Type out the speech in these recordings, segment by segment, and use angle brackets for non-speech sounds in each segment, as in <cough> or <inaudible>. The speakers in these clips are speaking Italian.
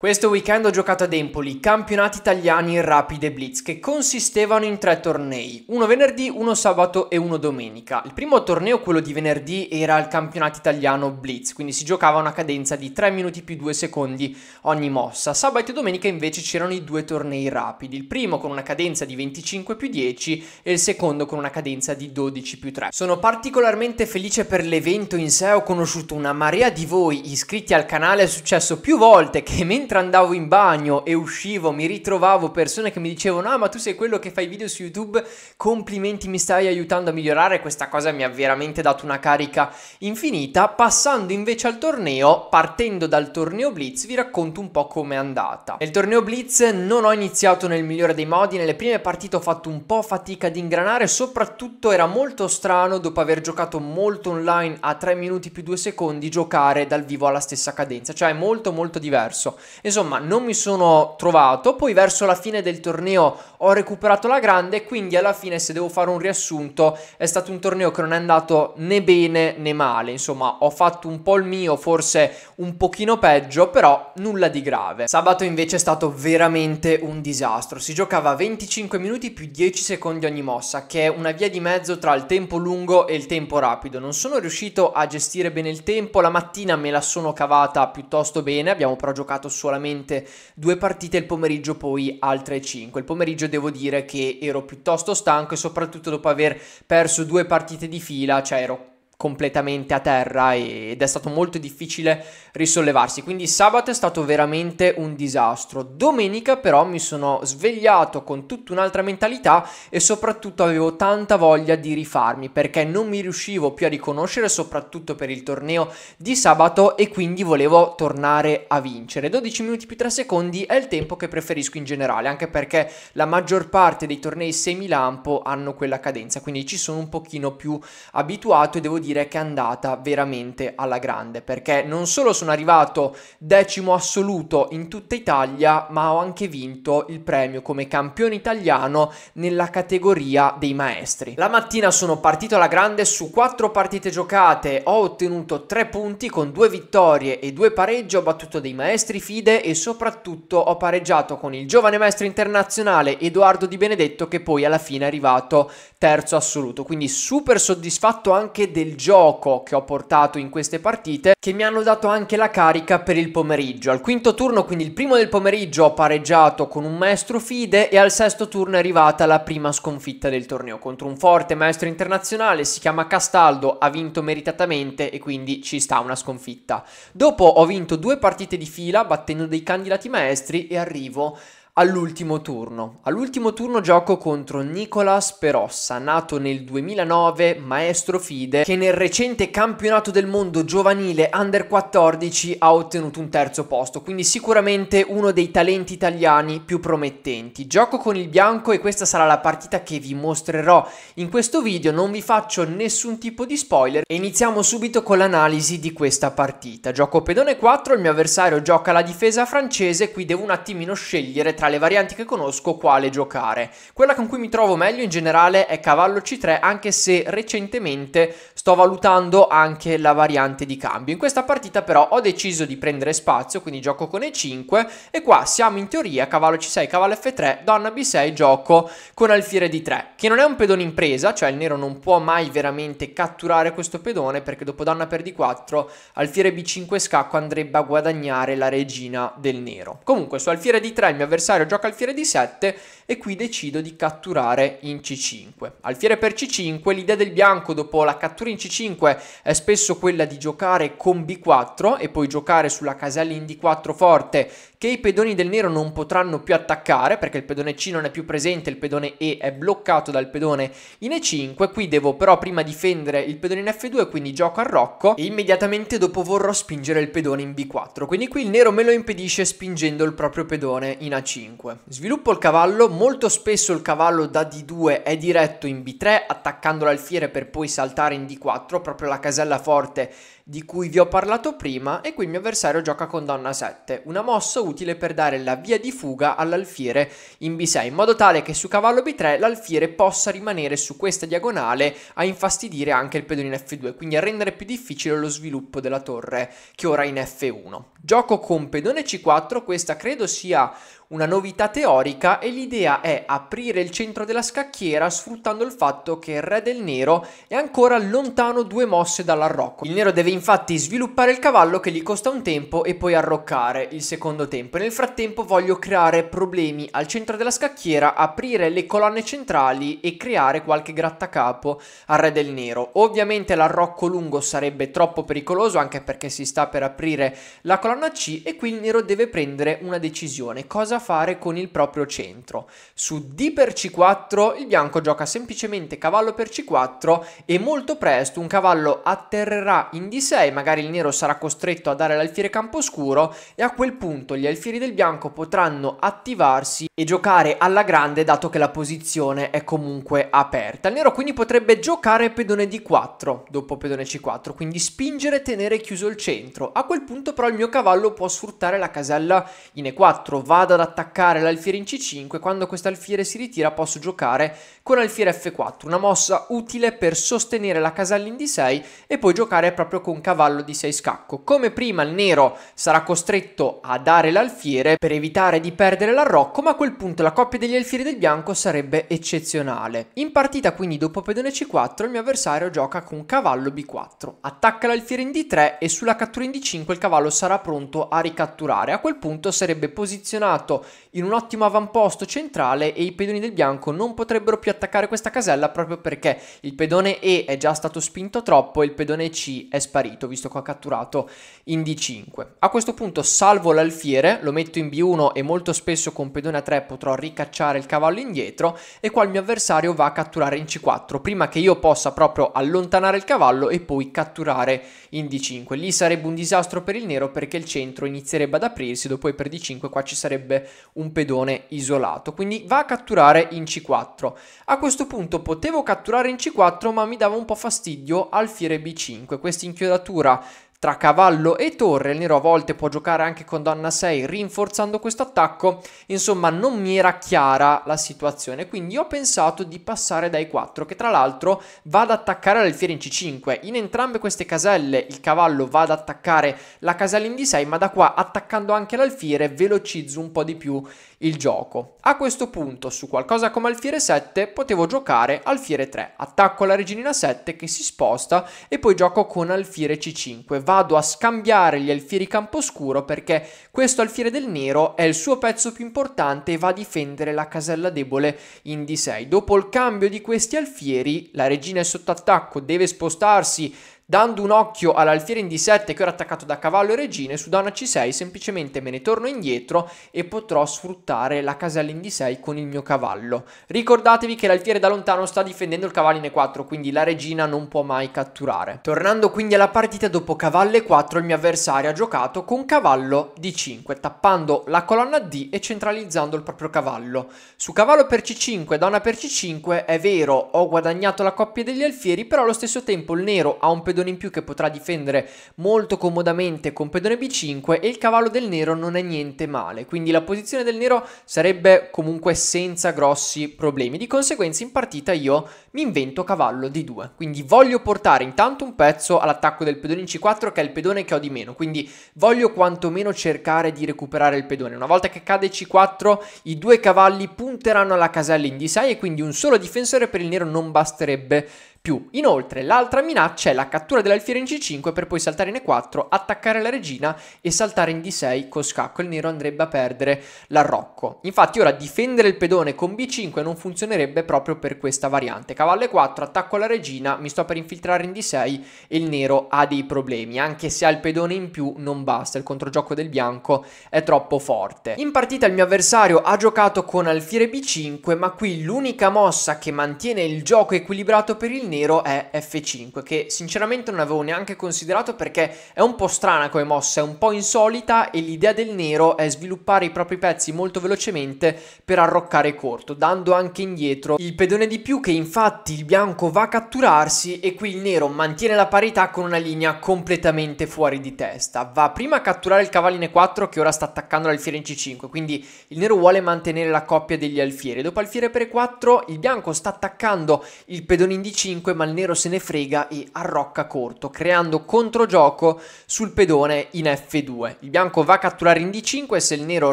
Questo weekend ho giocato ad Empoli campionati italiani rapide blitz che consistevano in tre tornei, uno venerdì, uno sabato e uno domenica. Il primo torneo, quello di venerdì, era il campionato italiano blitz, quindi si giocava a una cadenza di 3 minuti più 2 secondi ogni mossa. Sabato e domenica invece c'erano i due tornei rapidi, il primo con una cadenza di 25 più 10 e il secondo con una cadenza di 12 più 3. Sono particolarmente felice per l'evento in sé, ho conosciuto una marea di voi iscritti al canale, è successo più volte che <laughs> mentre mentre andavo in bagno e uscivo mi ritrovavo persone che mi dicevano ah ma tu sei quello che fai video su YouTube, complimenti mi stai aiutando a migliorare, questa cosa mi ha veramente dato una carica infinita. Passando invece al torneo, partendo dal torneo Blitz vi racconto un po' com'è andata. Nel torneo Blitz non ho iniziato nel migliore dei modi, nelle prime partite ho fatto un po' fatica ad ingranare, soprattutto era molto strano dopo aver giocato molto online a 3 minuti più 2 secondi giocare dal vivo alla stessa cadenza, cioè è molto molto diverso. Insomma, non mi sono trovato. Poi verso la fine del torneo ho recuperato la grande. Quindi alla fine, se devo fare un riassunto, è stato un torneo che non è andato né bene né male. Insomma, ho fatto un po' il mio, forse un pochino peggio, però nulla di grave. Sabato invece è stato veramente un disastro. Si giocava 25 minuti più 10 secondi ogni mossa, che è una via di mezzo tra il tempo lungo e il tempo rapido. Non sono riuscito a gestire bene il tempo. La mattina me la sono cavata piuttosto bene. Abbiamo però giocato su solamente due partite il pomeriggio poi altre 5. Il pomeriggio devo dire che ero piuttosto stanco e soprattutto dopo aver perso due partite di fila, cioè ero completamente a terra ed è stato molto difficile risollevarsi. Quindi sabato è stato veramente un disastro. Domenica però mi sono svegliato con tutta un'altra mentalità e soprattutto avevo tanta voglia di rifarmi perché non mi riuscivo più a riconoscere soprattutto per il torneo di sabato e quindi volevo tornare a vincere. 12 minuti più 3 secondi è il tempo che preferisco in generale anche perché la maggior parte dei tornei semilampo hanno quella cadenza quindi ci sono un pochino più abituato e devo dire dire che è andata veramente alla grande perché non solo sono arrivato decimo assoluto in tutta Italia ma ho anche vinto il premio come campione italiano nella categoria dei maestri. La mattina sono partito alla grande su quattro partite giocate, ho ottenuto tre punti con due vittorie e due pareggi, ho battuto dei maestri fide e soprattutto ho pareggiato con il giovane maestro internazionale Edoardo Di Benedetto che poi alla fine è arrivato terzo assoluto, quindi super soddisfatto anche del gioco che ho portato in queste partite che mi hanno dato anche la carica per il pomeriggio. Al quinto turno, quindi il primo del pomeriggio, ho pareggiato con un maestro fide e al sesto turno è arrivata la prima sconfitta del torneo contro un forte maestro internazionale, si chiama Castaldo, ha vinto meritatamente e quindi ci sta una sconfitta. Dopo ho vinto due partite di fila battendo dei candidati maestri e arrivo all'ultimo turno. All'ultimo turno gioco contro Nicolas Perossa, nato nel 2009, maestro FIDE, che nel recente campionato del mondo giovanile Under 14 ha ottenuto un terzo posto, quindi sicuramente uno dei talenti italiani più promettenti. Gioco con il bianco e questa sarà la partita che vi mostrerò in questo video, non vi faccio nessun tipo di spoiler e iniziamo subito con l'analisi di questa partita. Gioco pedone 4, il mio avversario gioca la difesa francese, qui devo un attimino scegliere tra le varianti che conosco quale giocare. Quella con cui mi trovo meglio in generale è cavallo C3 anche se recentemente sto valutando anche la variante di cambio. In questa partita però ho deciso di prendere spazio quindi gioco con E5 e qua siamo in teoria cavallo C6, cavallo F3, donna B6 gioco con alfiere D3 che non è un pedone in presa cioè il nero non può mai veramente catturare questo pedone perché dopo donna per D4 alfiere B5 scacco andrebbe a guadagnare la regina del nero. Comunque su alfiere D3 il mio avversario avversario gioca alfiere di 7 e qui decido di catturare in C5. Alfiere per C5, l'idea del bianco dopo la cattura in C5 è spesso quella di giocare con B4 e poi giocare sulla casella in D4 forte che i pedoni del nero non potranno più attaccare perché il pedone C non è più presente, il pedone E è bloccato dal pedone in E5, qui devo però prima difendere il pedone in F2 quindi gioco al rocco e immediatamente dopo vorrò spingere il pedone in B4, quindi qui il nero me lo impedisce spingendo il proprio pedone in A5. 5. Sviluppo il cavallo, molto spesso il cavallo da D2 è diretto in B3 attaccando l'alfiere per poi saltare in D4, proprio la casella forte di cui vi ho parlato prima e qui il mio avversario gioca con donna 7, una mossa utile per dare la via di fuga all'alfiere in B6, in modo tale che su cavallo B3 l'alfiere possa rimanere su questa diagonale a infastidire anche il pedone in F2, quindi a rendere più difficile lo sviluppo della torre che ora è in F1. Gioco con pedone C4, questa credo sia una novità teorica e l'idea è aprire il centro della scacchiera sfruttando il fatto che il re del nero è ancora lontano due mosse dall'arrocco. Il nero deve infatti sviluppare il cavallo che gli costa un tempo e poi arroccare il secondo tempo. Nel frattempo voglio creare problemi al centro della scacchiera, aprire le colonne centrali e creare qualche grattacapo al re del nero. Ovviamente l'arrocco lungo sarebbe troppo pericoloso anche perché si sta per aprire la colonna C e qui il nero deve prendere una decisione. Cosa fare con il proprio centro. Su D per C4 il bianco gioca semplicemente cavallo per C4 e molto presto un cavallo atterrerà in D6, magari il nero sarà costretto a dare l'alfiere camposcuro e a quel punto gli alfieri del bianco potranno attivarsi e giocare alla grande dato che la posizione è comunque aperta. Il nero quindi potrebbe giocare pedone D4 dopo pedone C4, quindi spingere e tenere chiuso il centro. A quel punto però il mio cavallo può sfruttare la casella in E4, vado ad attaccare l'alfiere in C5, quando questo alfiere si ritira posso giocare con alfiere F4, una mossa utile per sostenere la casella in D6 e poi giocare proprio con cavallo di 6 scacco. Come prima il nero sarà costretto a dare l'alfiere per evitare di perdere l'arrocco, ma a quel punto la coppia degli alfieri del bianco sarebbe eccezionale. In partita quindi dopo pedone C4 il mio avversario gioca con cavallo B4, attacca l'alfiere in D3 e sulla cattura in D5 il cavallo sarà pronto a ricatturare. A quel punto sarebbe posizionato in un ottimo avamposto centrale e i pedoni del bianco non potrebbero più attaccare questa casella proprio perché il pedone E è già stato spinto troppo e il pedone C è sparito visto che ho catturato in D5. A questo punto salvo l'alfiere, lo metto in B1 e molto spesso con pedone A3 potrò ricacciare il cavallo indietro e qua il mio avversario va a catturare in C4 prima che io possa proprio allontanare il cavallo e poi catturare in D5. Lì sarebbe un disastro per il nero perché il centro inizierebbe ad aprirsi, dopo per D5 qua ci sarebbe un pedone isolato, quindi va a catturare in C4. A questo punto potevo catturare in C4 ma mi dava un po' fastidio alfiere B5, questa inchiodatura tra cavallo e torre, il nero a volte può giocare anche con donna 6 rinforzando questo attacco, insomma non mi era chiara la situazione, quindi ho pensato di passare dai 4 che tra l'altro va ad attaccare l'alfiere in C5, in entrambe queste caselle il cavallo va ad attaccare la casella in D6 ma da qua attaccando anche l'alfiere velocizzo un po' di più il gioco. A questo punto su qualcosa come alfiere 7 potevo giocare alfiere 3, attacco la reginina 7 che si sposta e poi gioco con alfiere C5, vado a scambiare gli alfieri camposcuro perché questo alfiere del nero è il suo pezzo più importante e va a difendere la casella debole in D6. Dopo il cambio di questi alfieri la regina è sotto attacco, deve spostarsi Dando un occhio all'alfiere in D7 che ora attaccato da cavallo e regine, su donna C6 semplicemente me ne torno indietro e potrò sfruttare la casella in D6 con il mio cavallo. Ricordatevi che l'alfiere da lontano sta difendendo il cavallo in E4, quindi la regina non può mai catturare. Tornando quindi alla partita dopo cavallo E4, il mio avversario ha giocato con cavallo D5, tappando la colonna D e centralizzando il proprio cavallo. Su cavallo per C5 e donna per C5 è vero, ho guadagnato la coppia degli alfieri, però allo stesso tempo il nero ha un pedone pedone in più che potrà difendere molto comodamente con pedone B5 e il cavallo del nero non è niente male, quindi la posizione del nero sarebbe comunque senza grossi problemi. Di conseguenza in partita io mi invento cavallo D2, quindi voglio portare intanto un pezzo all'attacco del pedone in C4 che è il pedone che ho di meno, quindi voglio quantomeno cercare di recuperare il pedone. Una volta che cade C4 i due cavalli punteranno alla casella in D6 e quindi un solo difensore per il nero non basterebbe più. Inoltre l'altra minaccia è la cattura dell'alfiere in C5 per poi saltare in E4, attaccare la regina e saltare in D6 con scacco. Il nero andrebbe a perdere l'arrocco. Infatti ora difendere il pedone con B5 non funzionerebbe proprio per questa variante. Cavallo E4, attacco alla regina, mi sto per infiltrare in D6 e il nero ha dei problemi. Anche se ha il pedone in più non basta, il controgioco del bianco è troppo forte. In partita il mio avversario ha giocato con alfiere B5 ma qui l'unica mossa che mantiene il gioco equilibrato per il nero è F5, che sinceramente non avevo neanche considerato perché è un po' strana come mossa, è un po' insolita e l'idea del nero è sviluppare i propri pezzi molto velocemente per arroccare corto, dando anche indietro il pedone di più che infatti il bianco va a catturarsi e qui il nero mantiene la parità con una linea completamente fuori di testa. Va prima a catturare il cavallo in E4 che ora sta attaccando l'alfiere in C5, quindi il nero vuole mantenere la coppia degli alfieri. Dopo alfiere per E4 il bianco sta attaccando il pedone in D5 ma il nero se ne frega e arrocca corto, creando controgioco sul pedone in F2. Il bianco va a catturare in D5 se il nero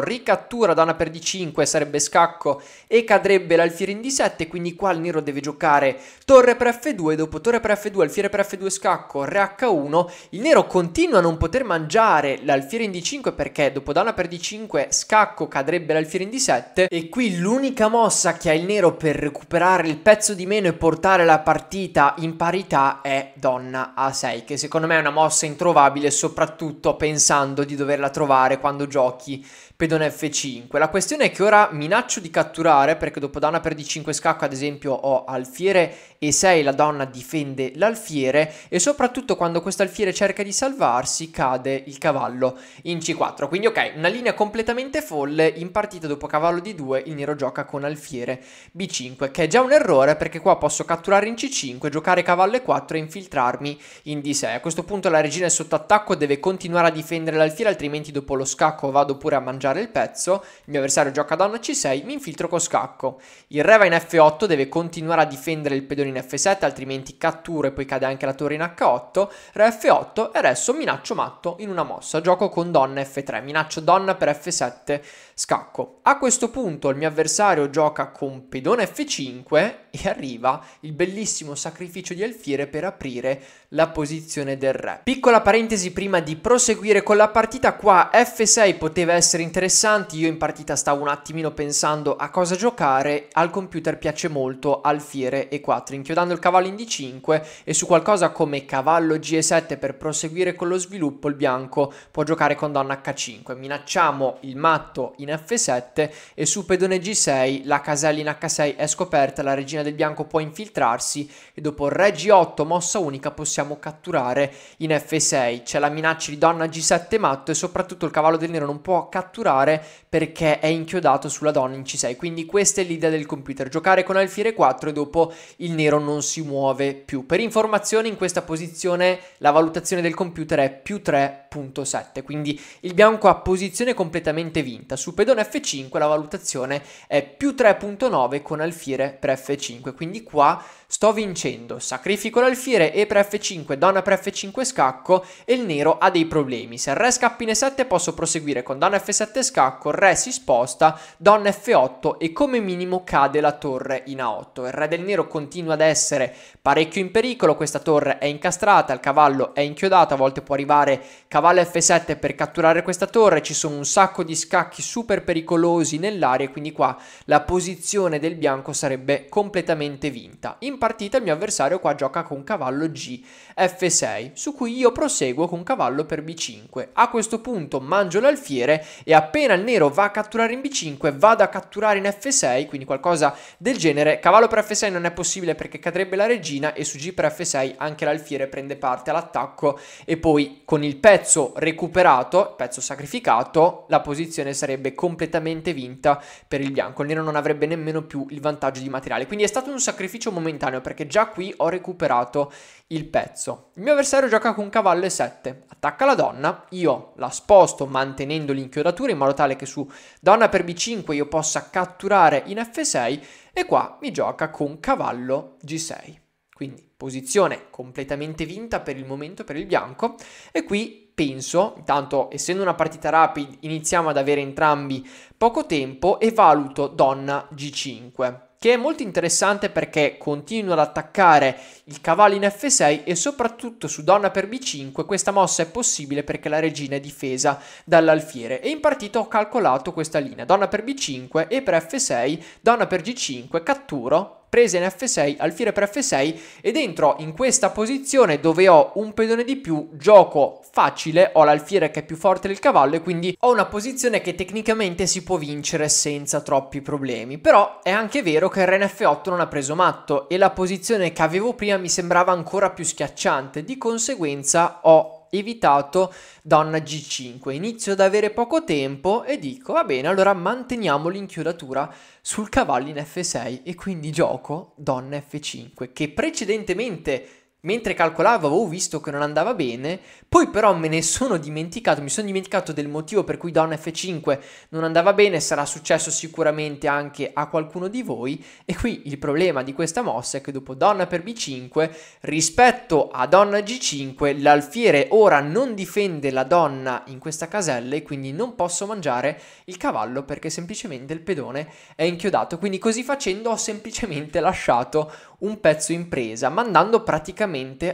ricattura donna per D5 sarebbe scacco e cadrebbe l'alfiere in D7, quindi qua il nero deve giocare torre per F2, dopo torre per F2, alfiere per F2 scacco, re H1, il nero continua a non poter mangiare l'alfiere in D5 perché dopo donna per D5 scacco cadrebbe l'alfiere in D7 e qui l'unica mossa che ha il nero per recuperare il pezzo di meno e portare la partita in parità è donna A6 che secondo me è una mossa introvabile soprattutto pensando di doverla trovare quando giochi pedone F5. La questione è che ora minaccio di catturare perché dopo donna per D5 scacco ad esempio ho alfiere E6 la donna difende l'alfiere e soprattutto quando questo alfiere cerca di salvarsi cade il cavallo in C4. Quindi ok, una linea completamente folle, in partita dopo cavallo D2 il nero gioca con alfiere B5 che è già un errore perché qua posso catturare in C5, giocare cavallo E4 e infiltrarmi in D6. A questo punto la regina è sotto attacco, deve continuare a difendere l'alfiere altrimenti dopo lo scacco vado pure a mangiare mangiare il pezzo, il mio avversario gioca donna c6, mi infiltro con scacco. Il re va in f8, deve continuare a difendere il pedone in f7, altrimenti cattura e poi cade anche la torre in h8, re f8 e adesso minaccio matto in una mossa, gioco con donna f3, minaccio donna per f7, scacco. A questo punto il mio avversario gioca con pedone f5 e arriva il bellissimo sacrificio di alfiere per aprire la posizione del re. Piccola parentesi prima di proseguire con la partita, qua f6 poteva essere interessante, io in partita stavo un attimino pensando a cosa giocare, al computer piace molto alfiere e4, inchiodando il cavallo in d5 e su qualcosa come cavallo g7 per proseguire con lo sviluppo il bianco può giocare con donna h5, minacciamo il matto in in F7 e su pedone G6 la casella in H6 è scoperta, la regina del bianco può infiltrarsi e dopo re G8 mossa unica possiamo catturare in F6. C'è la minaccia di donna G7 matto e soprattutto il cavallo del nero non può catturare perché è inchiodato sulla donna in C6. Quindi questa è l'idea del computer, giocare con alfiere 4 e dopo il nero non si muove più. Per informazione in questa posizione la valutazione del computer è più 3.7, quindi il bianco ha posizione completamente vinta. Su pedone F5 la valutazione è più 3.9 con alfiere per F5, quindi qua sto vincendo, sacrifico l'alfiere e per F5, donna per F5 scacco e il nero ha dei problemi. Se il re scappa in E7 posso proseguire con donna F7 scacco, re si sposta, donna F8 e come minimo cade la torre in A8. Il re del nero continua ad essere parecchio in pericolo, questa torre è incastrata, il cavallo è inchiodato, a volte può arrivare cavallo F7 per catturare questa torre, ci sono un sacco di scacchi super pericolosi nell'area, quindi qua la posizione del bianco sarebbe completamente vinta. In partita il mio avversario qua gioca con cavallo G F6, su cui io proseguo con cavallo per B5. A questo punto mangio l'alfiere e appena il nero va a catturare in B5 vado a catturare in F6, quindi qualcosa del genere. Cavallo per F6 non è possibile perché cadrebbe la regina e su G per F6 anche l'alfiere prende parte all'attacco e poi con il pezzo recuperato, pezzo sacrificato, la posizione sarebbe completamente vinta per il bianco. Il nero non avrebbe nemmeno più il vantaggio di materiale. Quindi è stato un sacrificio momentaneo perché già qui ho recuperato il pezzo. Il mio avversario gioca con cavallo e7, attacca la donna, io la sposto mantenendo l'inchiodatura in modo tale che su donna per b5 io possa catturare in f6 e qua mi gioca con cavallo g6. Quindi posizione completamente vinta per il momento per il bianco e qui penso, intanto essendo una partita rapida iniziamo ad avere entrambi poco tempo e valuto donna g5 che è molto interessante perché continua ad attaccare il cavallo in F6 e soprattutto su donna per B5 questa mossa è possibile perché la regina è difesa dall'alfiere. E in partita ho calcolato questa linea, donna per B5 e per F6, donna per G5, catturo presa in F6, alfiere per F6 ed entro in questa posizione dove ho un pedone di più, gioco facile, ho l'alfiere che è più forte del cavallo e quindi ho una posizione che tecnicamente si può vincere senza troppi problemi. Però è anche vero che il re in F8 non ha preso matto e la posizione che avevo prima mi sembrava ancora più schiacciante, di conseguenza ho evitato donna G5. Inizio ad avere poco tempo e dico, va bene, allora manteniamo l'inchiodatura sul cavallo in F6 e quindi gioco donna F5, che precedentemente mentre calcolavo avevo visto che non andava bene, poi però me ne sono dimenticato, mi sono dimenticato del motivo per cui donna F5 non andava bene, sarà successo sicuramente anche a qualcuno di voi e qui il problema di questa mossa è che dopo donna per B5 rispetto a donna G5 l'alfiere ora non difende la donna in questa casella e quindi non posso mangiare il cavallo perché semplicemente il pedone è inchiodato, quindi così facendo ho semplicemente lasciato un pezzo in presa, mandando praticamente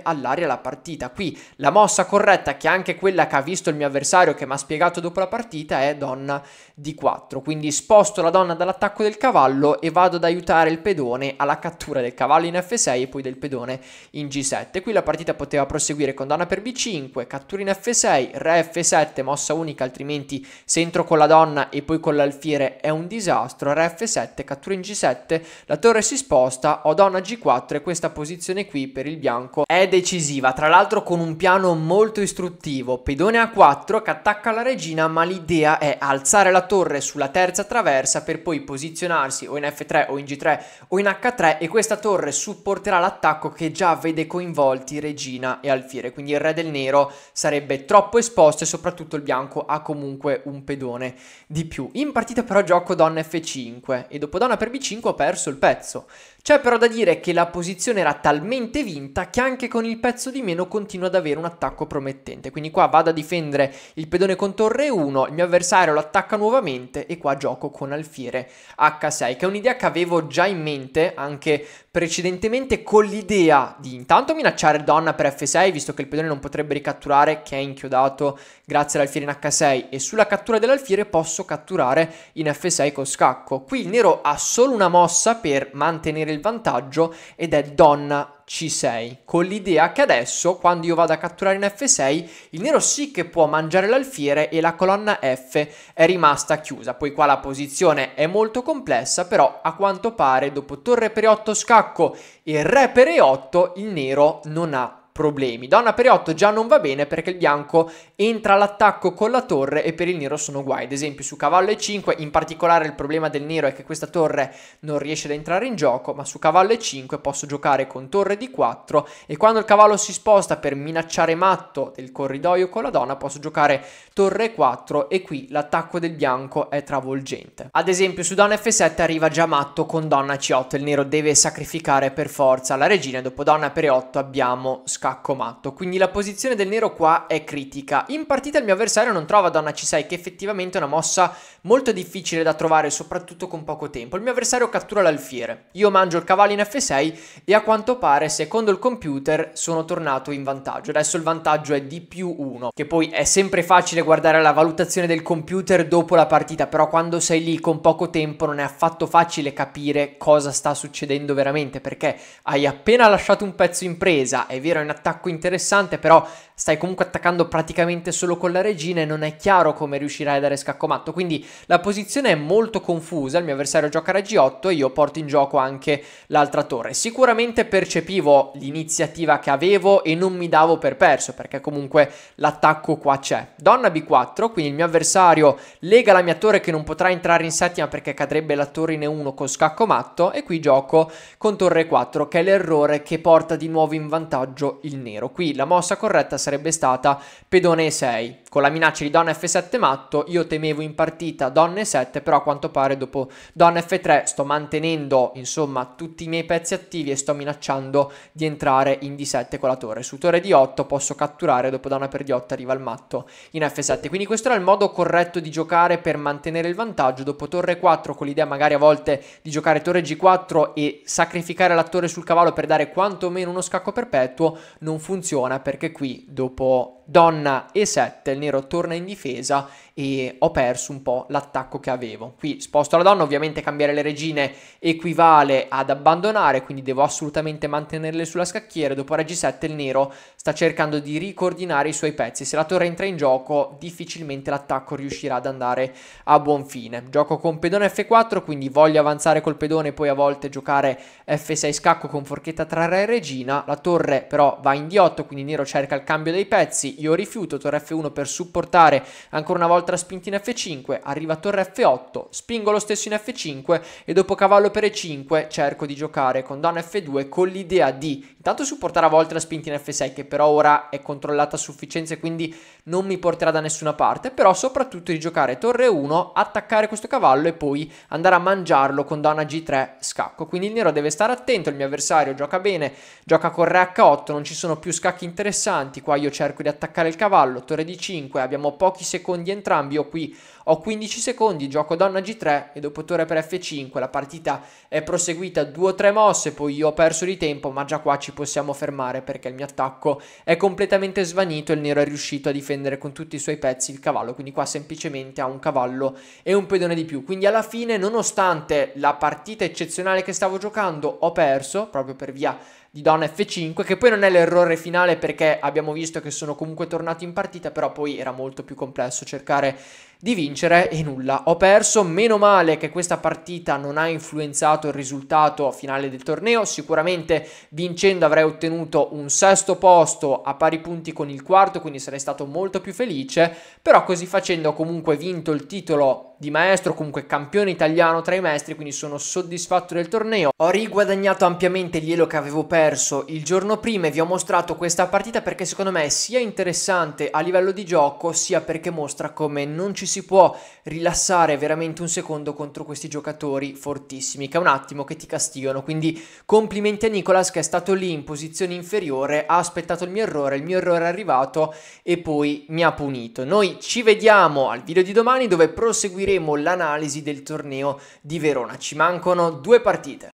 all'aria la partita. Qui la mossa corretta, che è anche quella che ha visto il mio avversario, che mi ha spiegato dopo la partita, è donna di 4. Quindi sposto la donna dall'attacco del cavallo e vado ad aiutare il pedone alla cattura del cavallo in F6 e poi del pedone in G7. Qui la partita poteva proseguire con donna per B5, cattura in F6, re F7, mossa unica, altrimenti se entro con la donna e poi con l'alfiere è un disastro. Re F7, cattura in G7, la torre si sposta, ho donna G G4 e questa posizione qui per il bianco è decisiva, tra l'altro con un piano molto istruttivo, pedone A4 che attacca la regina ma l'idea è alzare la torre sulla terza traversa per poi posizionarsi o in F3 o in G3 o in H3 e questa torre supporterà l'attacco che già vede coinvolti regina e alfiere, quindi il re del nero sarebbe troppo esposto e soprattutto il bianco ha comunque un pedone di più. In partita però gioco donna F5 e dopo donna per B5 ho perso il pezzo. C'è però da dire che la posizione era talmente vinta che anche con il pezzo di meno continua ad avere un attacco promettente. Quindi qua vado a difendere il pedone con torre 1, il mio avversario lo attacca nuovamente e qua gioco con alfiere H6, che è un'idea che avevo già in mente anche precedentemente con l'idea di intanto minacciare donna per F6, visto che il pedone non potrebbe ricatturare che è inchiodato grazie all'alfiere in H6 e sulla cattura dell'alfiere posso catturare in F6 con scacco. Qui il nero ha solo una mossa per mantenere il vantaggio ed è donna c6, con l'idea che adesso, quando io vado a catturare in F6, il nero sì che può mangiare l'alfiere e la colonna F è rimasta chiusa. Poi qua la posizione è molto complessa, però a quanto pare dopo torre per e8 scacco e re per e8 il nero non ha problemi. Donna per 8 già non va bene perché il bianco entra all'attacco con la torre e per il nero sono guai. Ad esempio su cavallo e5, in particolare il problema del nero è che questa torre non riesce ad entrare in gioco, ma su cavallo e5 posso giocare con torre di 4 e quando il cavallo si sposta per minacciare matto del corridoio con la donna posso giocare torre 4 e qui l'attacco del bianco è travolgente. Ad esempio su donna f7 arriva già matto con donna c8, il nero deve sacrificare per forza la regina dopo donna per e8 abbiamo scacco matto, quindi la posizione del nero qua è critica. In partita il mio avversario non trova donna c6 che effettivamente è una mossa molto difficile da trovare soprattutto con poco tempo. Il mio avversario cattura l'alfiere, io mangio il cavallo in f6 e a quanto pare secondo il computer sono tornato in vantaggio. Adesso il vantaggio è di più 1, che poi è sempre facile guardare la valutazione del computer dopo la partita, però quando sei lì con poco tempo non è affatto facile capire cosa sta succedendo veramente perché hai appena lasciato un pezzo in presa, è vero è attacco interessante, però stai comunque attaccando praticamente solo con la regina e non è chiaro come riuscirai a dare scacco matto. Quindi la posizione è molto confusa, il mio avversario gioca a G8 e io porto in gioco anche l'altra torre. Sicuramente percepivo l'iniziativa che avevo e non mi davo per perso, perché comunque l'attacco qua c'è. Donna B4, quindi il mio avversario lega la mia torre che non potrà entrare in settima perché cadrebbe la torre in E1 con scacco matto e qui gioco con torre 4 che è l'errore che porta di nuovo in vantaggio il nero. Qui la mossa corretta sarebbe stata pedone e6. Con la minaccia di donna f7 matto io temevo in partita donna e7, però a quanto pare dopo donna f3 sto mantenendo insomma tutti i miei pezzi attivi e sto minacciando di entrare in d7 con la torre. Su torre d8 posso catturare, dopo donna per d8 arriva il matto in f7. Quindi questo era il modo corretto di giocare per mantenere il vantaggio. Dopo torre 4 con l'idea magari a volte di giocare torre g4 e sacrificare la torre sul cavallo per dare quantomeno uno scacco perpetuo, non funziona perché qui dopo donna E7, il nero torna in difesa e ho perso un po' l'attacco che avevo. Qui sposto la donna, ovviamente cambiare le regine equivale ad abbandonare, quindi devo assolutamente mantenerle sulla scacchiera. Dopo reg 7 il nero sta cercando di ricoordinare i suoi pezzi. Se la torre entra in gioco, difficilmente l'attacco riuscirà ad andare a buon fine. Gioco con pedone F4, quindi voglio avanzare col pedone e poi a volte giocare F6 scacco con forchetta tra re e regina. La torre però va in D8, quindi nero cerca il cambio dei pezzi. Io rifiuto torre F1 per supportare ancora una volta volta spinta in F5, arriva torre F8, spingo lo stesso in F5 e dopo cavallo per E5 cerco di giocare con donna F2 con l'idea di intanto supportare a volte la spinta in F6 che però ora è controllata a sufficienza e quindi non mi porterà da nessuna parte, però soprattutto di giocare torre 1, attaccare questo cavallo e poi andare a mangiarlo con donna G3 scacco. Quindi il nero deve stare attento, il mio avversario gioca bene, gioca con re H8, non ci sono più scacchi interessanti, qua io cerco di attaccare il cavallo, torre D5, abbiamo pochi secondi entrambi. Io qui ho 15 secondi, gioco donna G3 e dopo torre per F5 la partita è proseguita 2-3 mosse, poi io ho perso di tempo, ma già qua ci possiamo fermare perché il mio attacco è completamente svanito il nero è riuscito a difendere con tutti i suoi pezzi il cavallo, quindi qua semplicemente ha un cavallo e un pedone di più. Quindi alla fine, nonostante la partita eccezionale che stavo giocando, ho perso proprio per via di donna F5, che poi non è l'errore finale perché abbiamo visto che sono comunque tornato in partita, però poi era molto più complesso cercare di vincere e nulla. Ho perso, meno male che questa partita non ha influenzato il risultato finale del torneo, sicuramente vincendo avrei ottenuto un sesto posto a pari punti con il quarto, quindi sarei stato molto più felice, però così facendo ho comunque vinto il titolo di maestro, comunque campione italiano tra i maestri, quindi sono soddisfatto del torneo. Ho riguadagnato ampiamente il elo che avevo perso il giorno prima e vi ho mostrato questa partita perché secondo me sia interessante a livello di gioco, sia perché mostra come non ci si può rilassare veramente un secondo contro questi giocatori fortissimi, che è un attimo che ti castigano. Quindi complimenti a Nicolas che è stato lì in posizione inferiore, ha aspettato il mio errore, il mio errore è arrivato e poi mi ha punito. Noi ci vediamo al video di domani dove proseguiremo l'analisi del torneo di Verona. Ci mancano due partite.